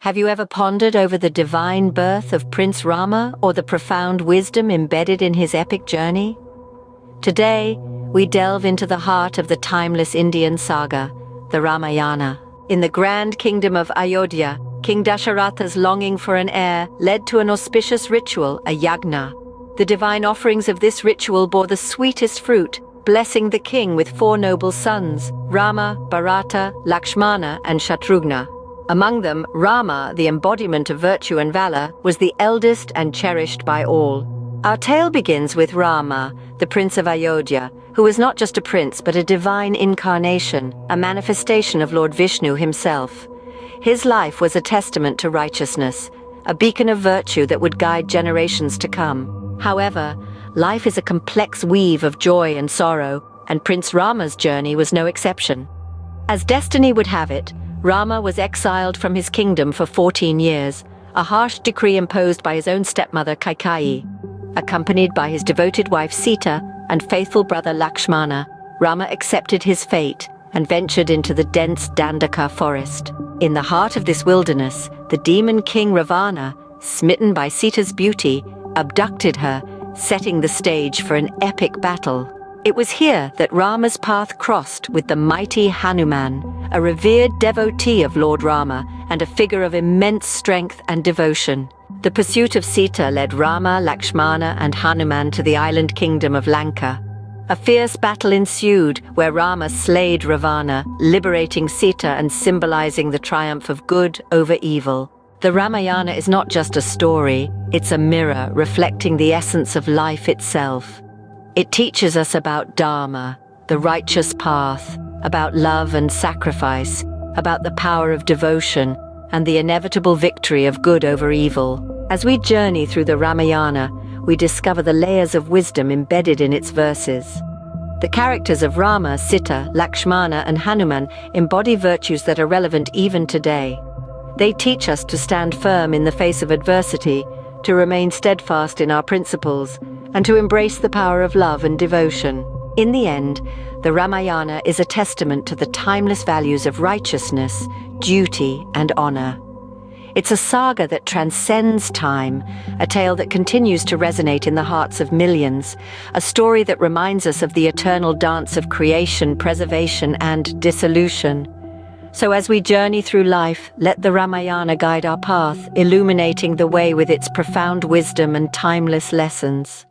Have you ever pondered over the divine birth of Prince Rama or the profound wisdom embedded in his epic journey? Today, we delve into the heart of the timeless Indian saga, the Ramayana. In the grand kingdom of Ayodhya, King Dasharatha's longing for an heir led to an auspicious ritual, a yagna. The divine offerings of this ritual bore the sweetest fruit, blessing the king with four noble sons, Rama, Bharata, Lakshmana, and Shatrughna. Among them, Rama, the embodiment of virtue and valor, was the eldest and cherished by all. Our tale begins with Rama, the prince of Ayodhya, who was not just a prince but a divine incarnation, a manifestation of Lord Vishnu himself. His life was a testament to righteousness, a beacon of virtue that would guide generations to come. However, life is a complex weave of joy and sorrow, and Prince Rama's journey was no exception. As destiny would have it, Rama was exiled from his kingdom for 14 years, a harsh decree imposed by his own stepmother Kaikeyi. Accompanied by his devoted wife Sita and faithful brother Lakshmana, Rama accepted his fate and ventured into the dense Dandaka forest. In the heart of this wilderness, the demon king Ravana, smitten by Sita's beauty, abducted her, setting the stage for an epic battle. It was here that Rama's path crossed with the mighty Hanuman, a revered devotee of Lord Rama and a figure of immense strength and devotion. The pursuit of Sita led Rama, Lakshmana and Hanuman to the island kingdom of Lanka. A fierce battle ensued where Rama slayed Ravana, liberating Sita and symbolizing the triumph of good over evil. The Ramayana is not just a story, it's a mirror reflecting the essence of life itself. It teaches us about Dharma, the righteous path, about love and sacrifice, about the power of devotion, and the inevitable victory of good over evil. As we journey through the Ramayana, we discover the layers of wisdom embedded in its verses. The characters of Rama, Sita, Lakshmana, and Hanuman embody virtues that are relevant even today. They teach us to stand firm in the face of adversity, to remain steadfast in our principles, and to embrace the power of love and devotion. In the end, the Ramayana is a testament to the timeless values of righteousness, duty, and honor. It's a saga that transcends time, a tale that continues to resonate in the hearts of millions, a story that reminds us of the eternal dance of creation, preservation, and dissolution. So as we journey through life, let the Ramayana guide our path, illuminating the way with its profound wisdom and timeless lessons.